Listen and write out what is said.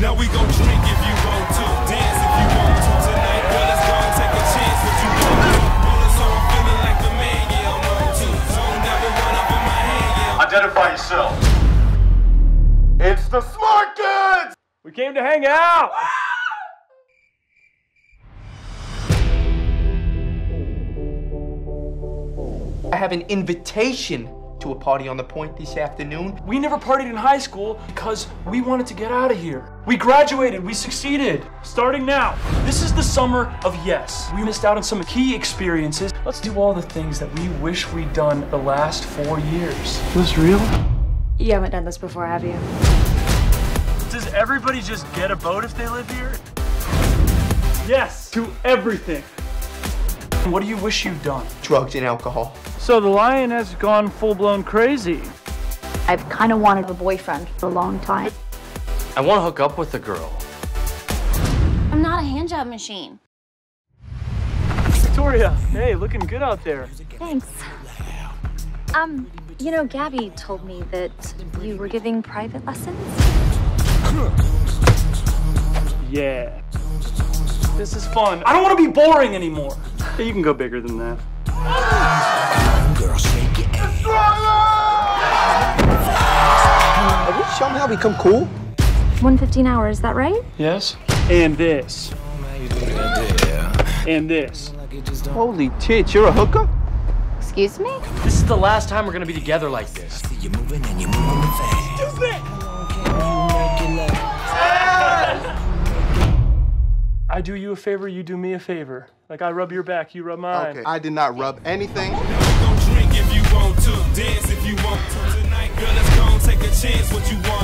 Now we gon' drink if you want to, dance if you want to tonight. Girl, let's go and take a chance. What you want to? Rolling so I'm feeling like the man, yeah, I'm on to. So never run up in my hand, yeah. Identify yourself. It's the Smart Kids! We came to hang out. I have an invitation to a party on the point this afternoon. We never partied in high school because we wanted to get out of here. We graduated, we succeeded. Starting now, this is the summer of yes. We missed out on some key experiences. Let's do all the things that we wish we'd done the last four years. Is this real? You haven't done this before, have you? Does everybody just get a boat if they live here? Yes, to everything. What do you wish you'd done? Drugs and alcohol. So the lion has gone full blown crazy. I've kind of wanted a boyfriend for a long time. I want to hook up with a girl. I'm not a handjob machine. Victoria, hey, looking good out there. Thanks. Um, you know, Gabby told me that you were giving private lessons. Yeah. This is fun. I don't want to be boring anymore. Yeah, you can go bigger than that. Are you showing me how to become cool? 115 hours, is that right? Yes? And this. And this. Holy tits, you're a hooker? Excuse me? This is the last time we're gonna be together like this. Do you a favor, you do me a favor. Like I rub your back, you rub mine. Okay, I did not rub anything. Now we gon' drink if you want to, dance if you want to tonight. Girl, let's go take a chance. What you want to do?